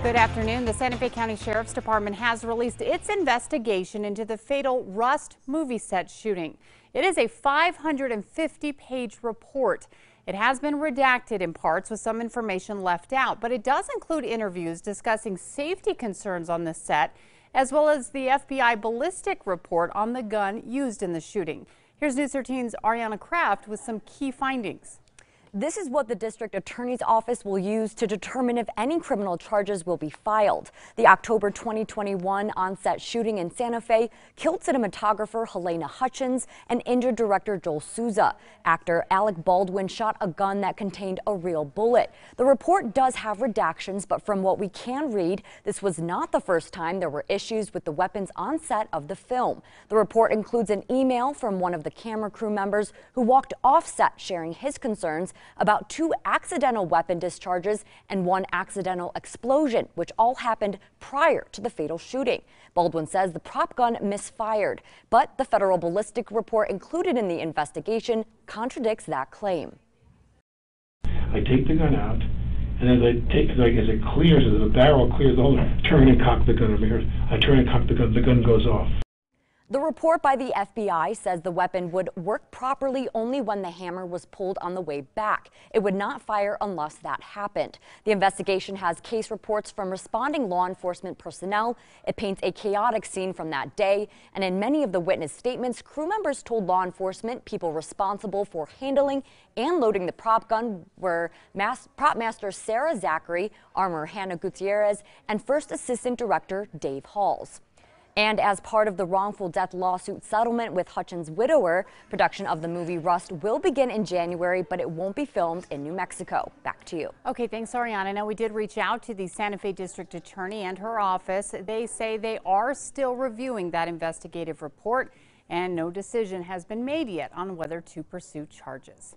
Good afternoon. The Santa Fe County Sheriff's Department has released its investigation into the fatal Rust movie set shooting. It is a 550 page report. It has been redacted in parts with some information left out, but it does include interviews discussing safety concerns on the set, as well as the FBI ballistic report on the gun used in the shooting. Here's News 13's Ariana Kraft with some key findings. This is what the district attorney's office will use to determine if any criminal charges will be filed. The October 2021 on-set shooting in Santa Fe killed cinematographer Halyna Hutchins and injured director Joel Souza. Actor Alec Baldwin shot a gun that contained a real bullet. The report does have redactions, but from what we can read, this was not the first time there were issues with the weapons on set of the film. The report includes an email from one of the camera crew members who walked off set sharing his concerns about two accidental weapon discharges and one accidental explosion, which all happened prior to the fatal shooting. Baldwin says the prop gun misfired, but the federal ballistic report included in the investigation contradicts that claim. I take the gun out, and as I take, like as it clears, as the barrel clears I turn and cock the gun over here. I turn and cock the gun, the gun goes off. The report by the FBI says the weapon would work properly only when the hammer was pulled on the way back. It would not fire unless that happened. The investigation has case reports from responding law enforcement personnel. It paints a chaotic scene from that day. And in many of the witness statements, crew members told law enforcement people responsible for handling and loading the prop gun were prop master Sarah Zachry, armor Hannah Gutierrez, and first assistant director Dave Halls. And as part of the wrongful death lawsuit settlement with Hutchins' widower, production of the movie Rust will begin in January, but it won't be filmed in New Mexico. Back to you. Okay, thanks, Ariana. Now, we did reach out to the Santa Fe District Attorney and her office. They say they are still reviewing that investigative report, and no decision has been made yet on whether to pursue charges.